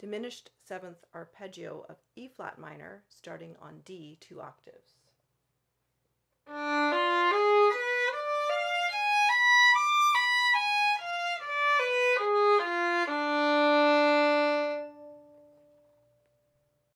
diminished seventh arpeggio of E flat minor starting on D two octaves.